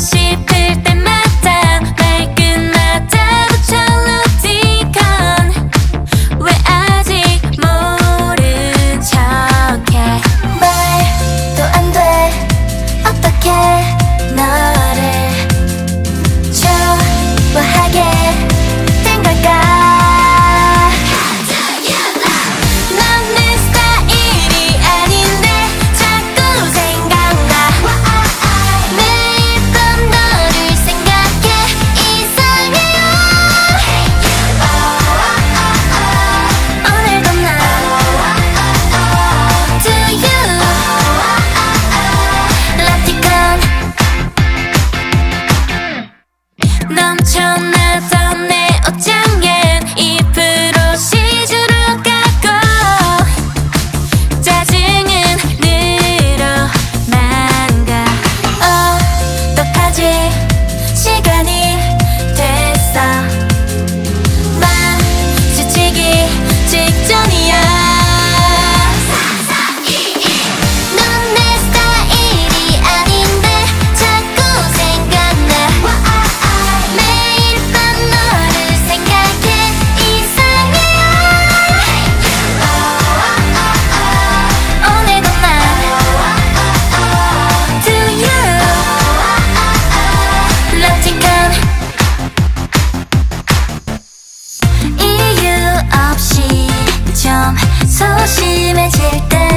ship 천천히 없이 좀 소심해질 때